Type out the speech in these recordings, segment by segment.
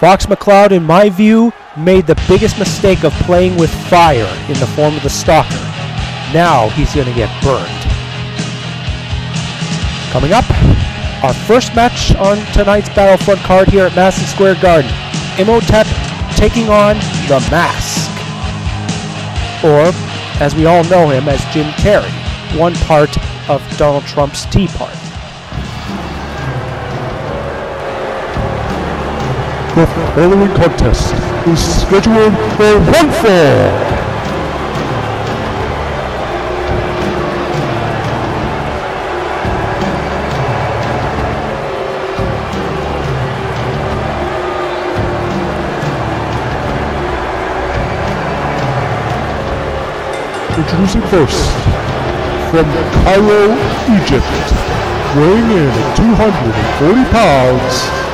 Fox McCloud, in my view, made the biggest mistake of playing with fire in the form of the Stalker. Now he's going to get burned. Coming up, our first match on tonight's Battlefront card here at Madison Square Garden. Imhotep taking on The Mask. Or, as we all know him as Jim Carrey, one part of Donald Trump's Tea Party. The following contest is scheduled for one fall. Introducing first, from Cairo, Egypt, weighing in at 240 pounds,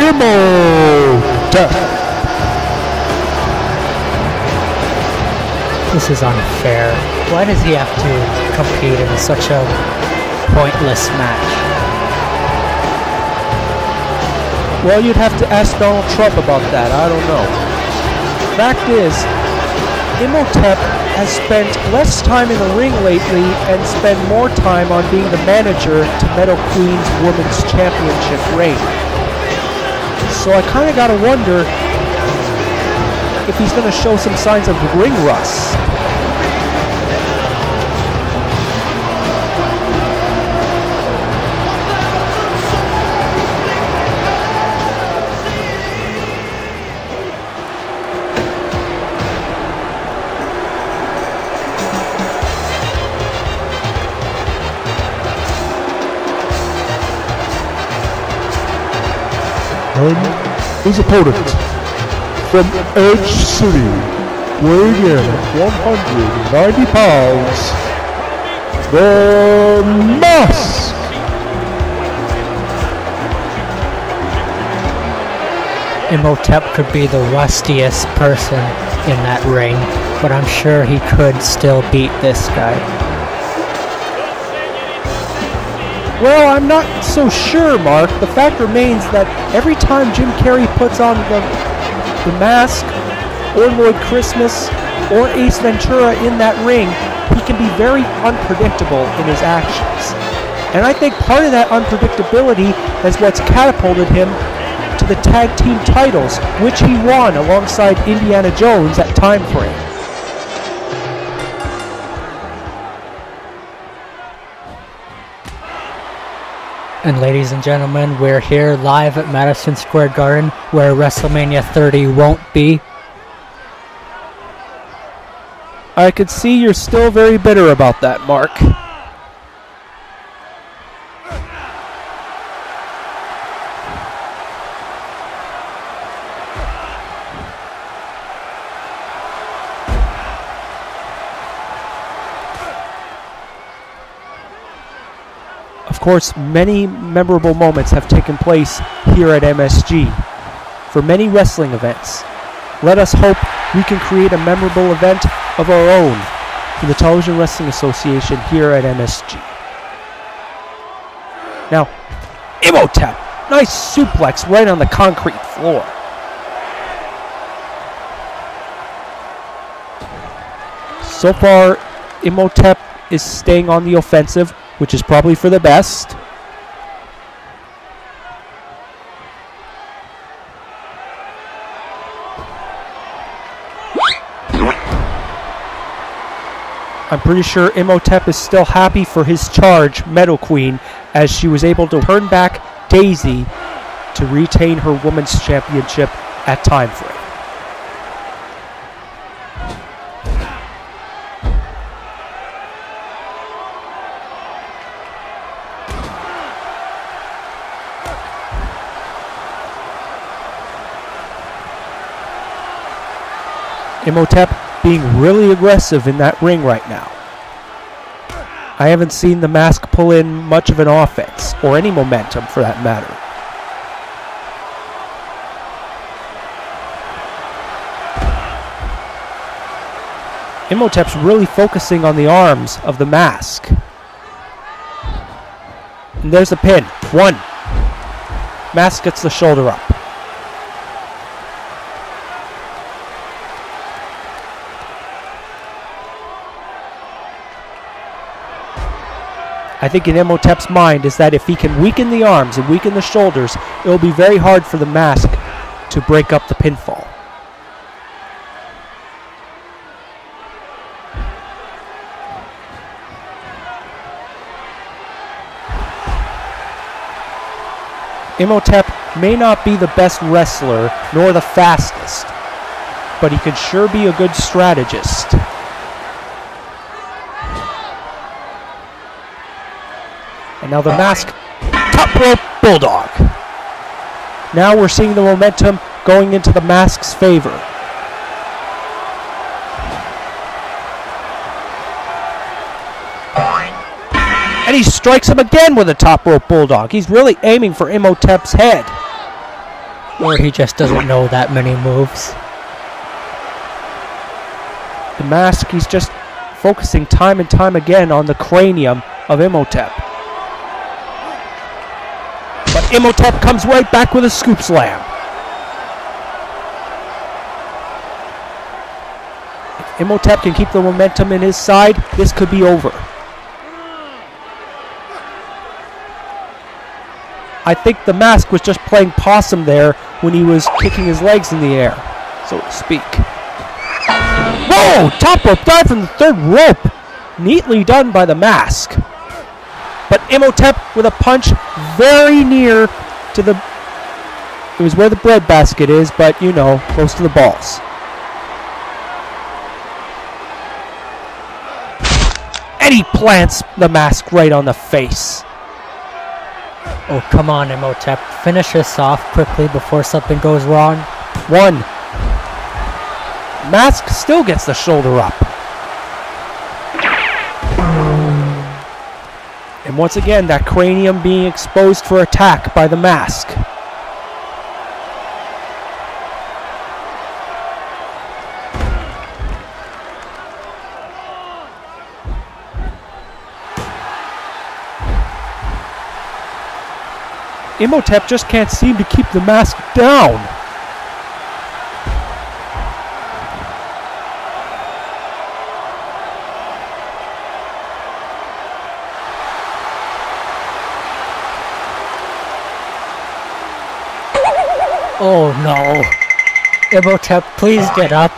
Imhotep. This is unfair. Why does he have to compete in such a pointless match? Well, you'd have to ask Donald Trump about that. I don't know. Fact is, Imhotep has spent less time in the ring lately and spent more time on being the manager to Meadow Queen's Women's Championship reign. So I kind of got to wonder if he's going to show some signs of ring rust. And his opponent from Edge City, weighing in at 190 pounds, The Mask. Imhotep could be the rustiest person in that ring, but I'm sure he could still beat this guy. Well, I'm not so sure, Mark. The fact remains that every time Jim Carrey puts on the, the mask, or Lloyd Christmas, or Ace Ventura in that ring, he can be very unpredictable in his actions. And I think part of that unpredictability is what's catapulted him to the tag team titles, which he won alongside Indiana Jones at Time Frame. And ladies and gentlemen, we're here live at Madison Square Garden where WrestleMania 30 won't be. I could see you're still very bitter about that, Mark. Of course, many memorable moments have taken place here at MSG for many wrestling events. Let us hope we can create a memorable event of our own for the Television Wrestling Association here at MSG. Now, Imhotep, nice suplex right on the concrete floor. So far, Imhotep is staying on the offensive, which is probably for the best. I'm pretty sure Imhotep is still happy for his charge, Meadow Queen, as she was able to turn back Daisy to retain her women's championship at Time Frame. Imhotep being really aggressive in that ring right now. I haven't seen the mask pull in much of an offense, or any momentum for that matter. Imhotep's really focusing on the arms of the mask. And there's a pin. One. Mask gets the shoulder up. I think in Imhotep's mind is that if he can weaken the arms and weaken the shoulders, it will be very hard for the mask to break up the pinfall. Imhotep may not be the best wrestler nor the fastest, but he can sure be a good strategist. Now the mask top rope bulldog. Now we're seeing the momentum going into the mask's favor. And he strikes him again with a top rope bulldog. He's really aiming for Imhotep's head. Or he just doesn't know that many moves. The mask, he's just focusing time and time again on the cranium of Imhotep. But Imhotep comes right back with a scoop slam. If Imhotep can keep the momentum in his side, this could be over. I think the mask was just playing possum there when he was kicking his legs in the air, so to speak. Whoa! Top rope dive from the third rope. Neatly done by the mask. But Imhotep with a punch very near to the. It was where the bread basket is, but you know, close to the balls. And he plants the mask right on the face. Oh, come on, Imhotep. Finish this off quickly before something goes wrong. One. Mask still gets the shoulder up. And once again, that cranium being exposed for attack by the mask. Imhotep just can't seem to keep the mask down. Oh no. Imhotep, please get up.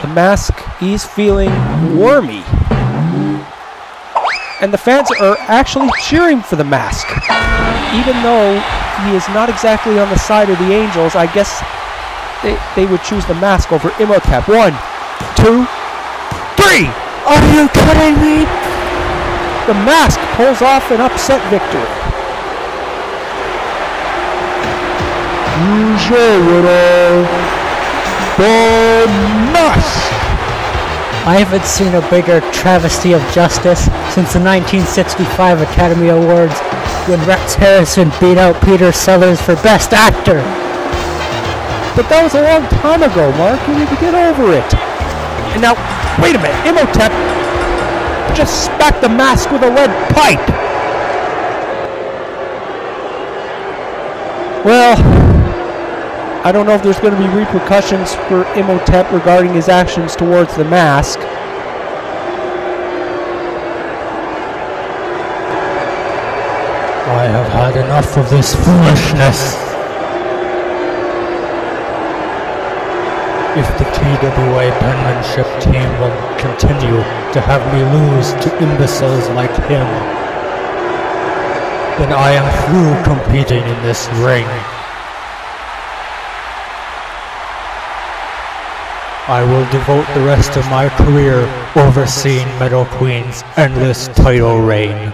The mask is feeling wormy. And the fans are actually cheering for the mask. Even though he is not exactly on the side of the Angels, I guess they, they would choose the mask over Imhotep. One, two, three! Are you kidding me? The mask pulls off an upset victory. Who's your winner? The Mask! I haven't seen a bigger travesty of justice since the 1965 Academy Awards when Rex Harrison beat out Peter Sellers for Best Actor. But that was a long time ago, Mark. You need to get over it. And now, wait a minute. Imhotep just smacked the mask with a lead pipe. Well, I don't know if there's going to be repercussions for Imhotep regarding his actions towards the mask. I have had enough of this foolishness. If the TWA penmanship team will continue to have me lose to imbeciles like him, then I am through competing in this ring. I will devote the rest of my career overseeing Metal Queen's endless title reign.